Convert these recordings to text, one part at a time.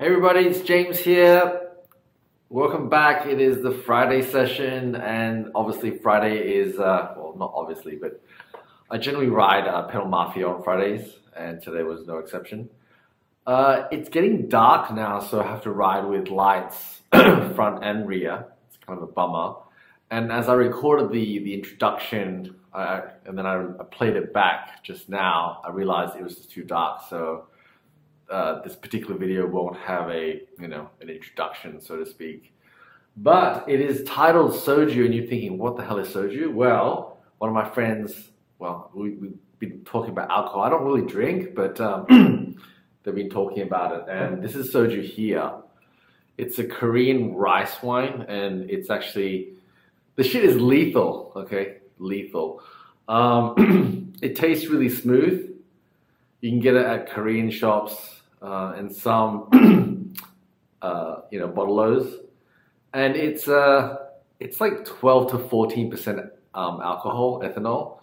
Hey everybody, it's James here. Welcome back. It is the Friday session, and obviously Friday is uh, well, not obviously, but I generally ride uh, Pedal Mafia on Fridays, and today was no exception. Uh, it's getting dark now, so I have to ride with lights front and rear. It's kind of a bummer. And as I recorded the the introduction, I, and then I, I played it back just now, I realized it was just too dark. So uh, this particular video won't have a you know an introduction, so to speak. But it is titled Soju, and you're thinking, what the hell is Soju? Well, one of my friends, well, we, we've been talking about alcohol. I don't really drink, but um, they've been talking about it, and this is Soju here. It's a Korean rice wine, and it's actually the shit is lethal. Okay, lethal. Um, it tastes really smooth. You can get it at Korean shops uh, and some uh, you know bottlos, and it's uh, it's like twelve to fourteen percent um, alcohol, ethanol.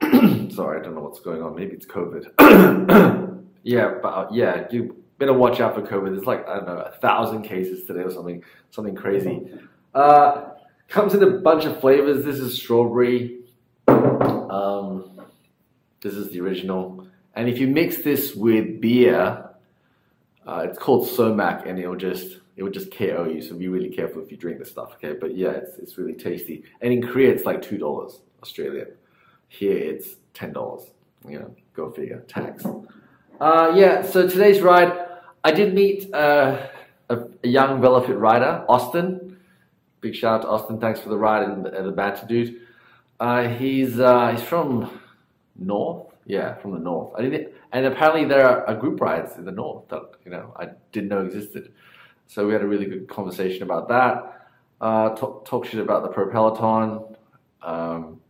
Sorry, I don't know what's going on. Maybe it's COVID. yeah, but uh, yeah, you better watch out for COVID. There's like I don't know a thousand cases today or something, something crazy. Uh, comes in a bunch of flavors. This is strawberry. Um, this is the original. And if you mix this with beer, uh, it's called Somac, and it'll just it will just KO you. So be really careful if you drink this stuff. Okay, but yeah, it's it's really tasty. And in Korea, it's like two dollars Australian. Here, it's ten dollars. You know, go figure. Tax. Uh, yeah. So today's ride, I did meet uh, a, a, young Velofit rider, Austin. Big shout out to Austin. Thanks for the ride and the, the banter, dude. Uh, he's uh, he's from North yeah, from the north. I didn't, and apparently there are, group rides in the north that you know I didn't know existed. So we had a really good conversation about that. Uh, talk, talk shit about the Pro Peloton, um,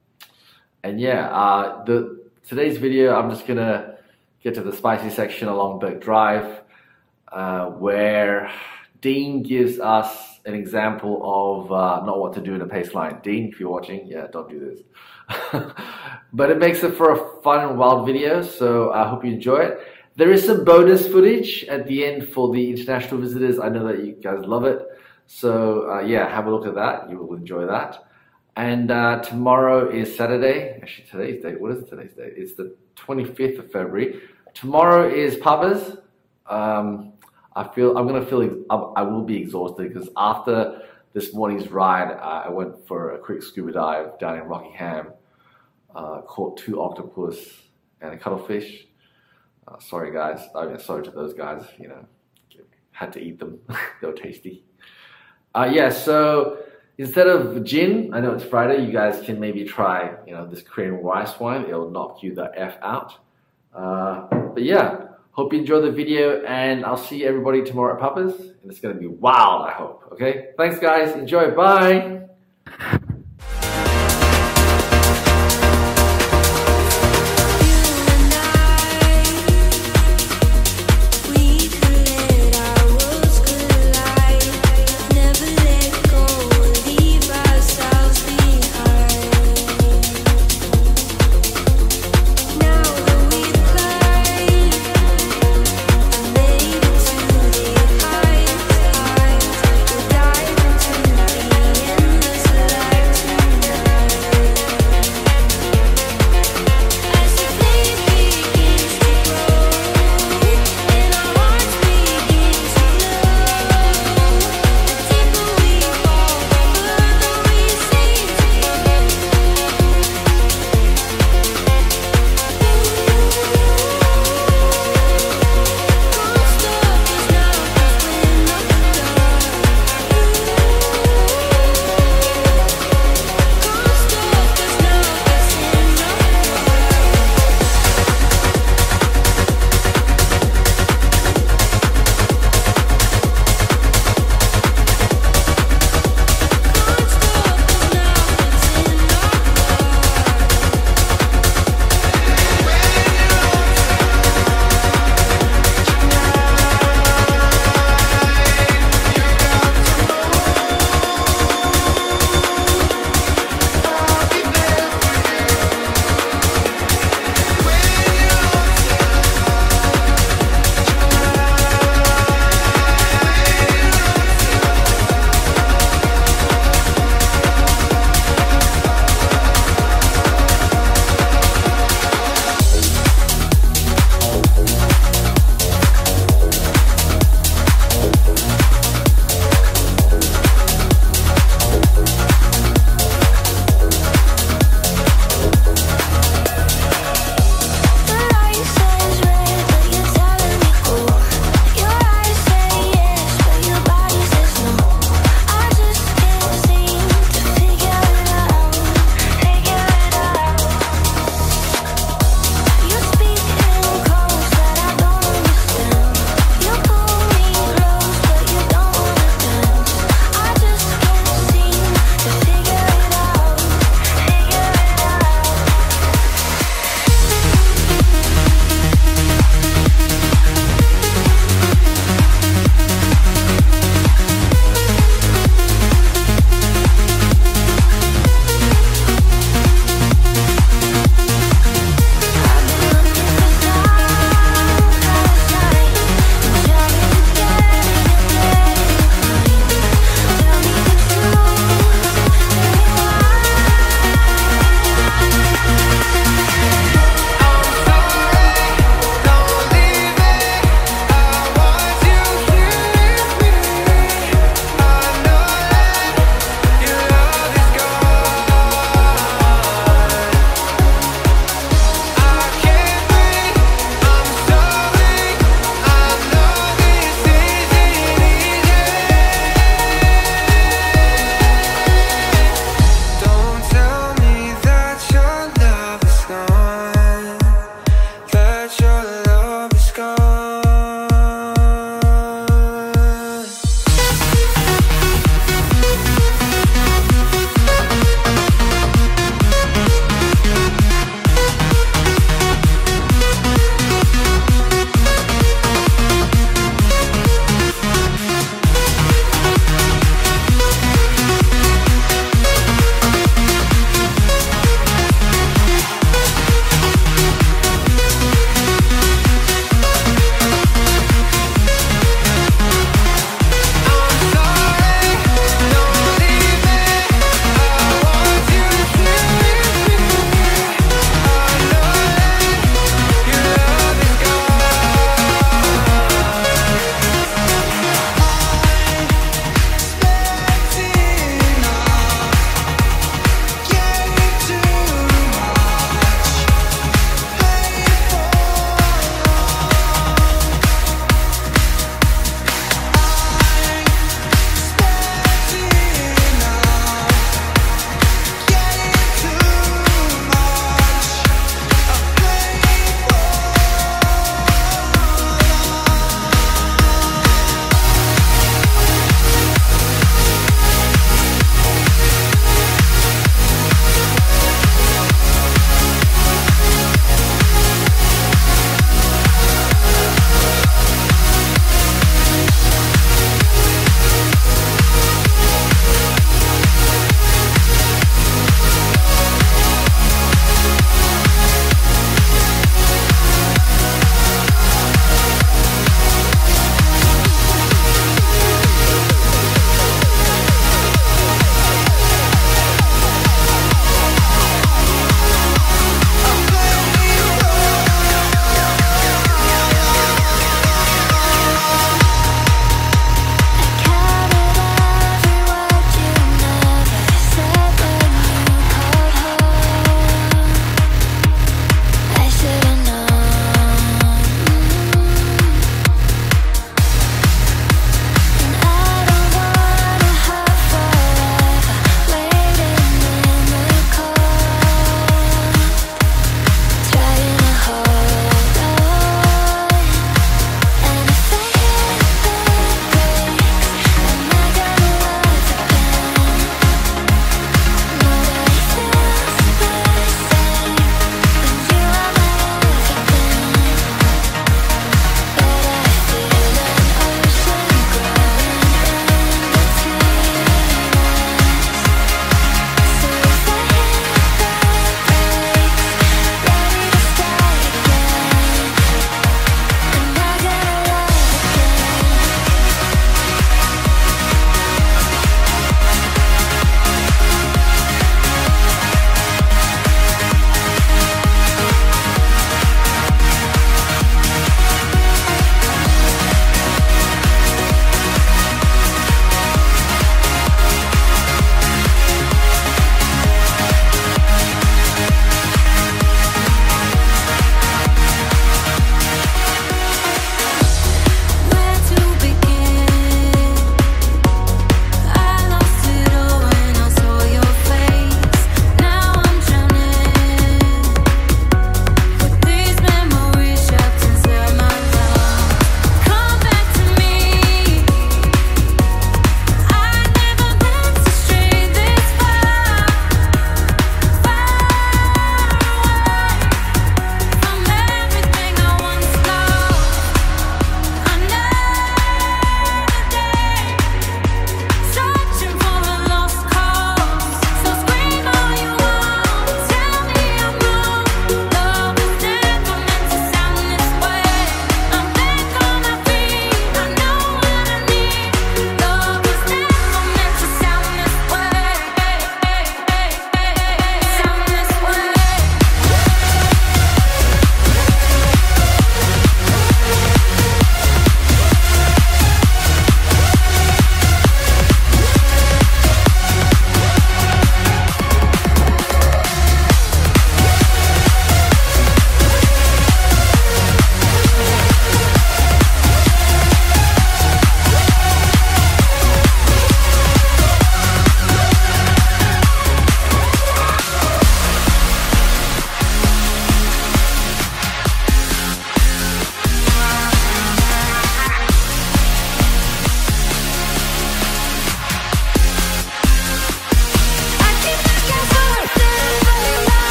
and yeah, uh, the today's video I'm just gonna get to the spicy section along Burke Drive, uh, where Dean gives us an example of uh, not what to do in a pace line. Dean, if you're watching, yeah, don't do this. but it makes it for a fun and wild video, so I hope you enjoy it. There is some bonus footage at the end for the international visitors. I know that you guys love it. So uh, yeah, have a look at that. You will enjoy that. And uh, tomorrow is Saturday. Actually, today's date. What is today's date? It's the 25th of February. Tomorrow is Papa's. Um, I feel I'm gonna feel I will be exhausted because after this morning's ride, uh, I went for a quick scuba dive down in Rockingham, uh, caught two octopus and a cuttlefish. Uh, sorry, guys. I mean, sorry to those guys. You know, had to eat them. they were tasty. Uh, yeah. So instead of gin, I know it's Friday. You guys can maybe try, you know, this Korean rice wine. It'll knock you the f out. Uh, but yeah. Hope you enjoy the video and I'll see everybody tomorrow at Papa's. And it's going to be wild, I hope. Okay? Thanks, guys. Enjoy. Bye.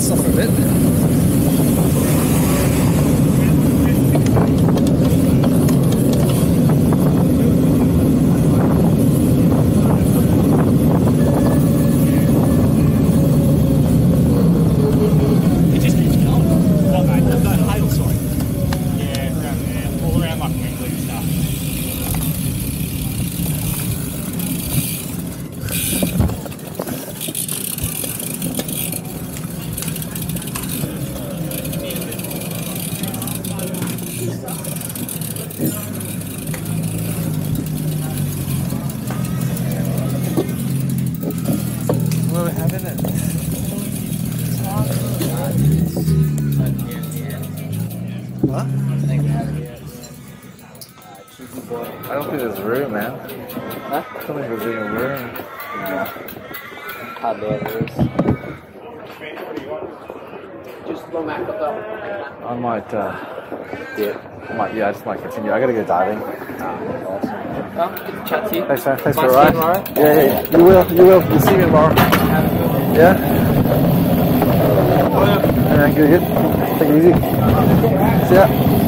stuff of it. I might, uh, yeah, I might, yeah, I just might continue. I gotta go diving. Awesome. Oh, good to chat to you. Thanks, man. Thanks Might for a see ride. tomorrow. Yeah, yeah, yeah. You will, you will. You'll see me tomorrow. Yeah? Yeah, good, good. Take it easy. See ya.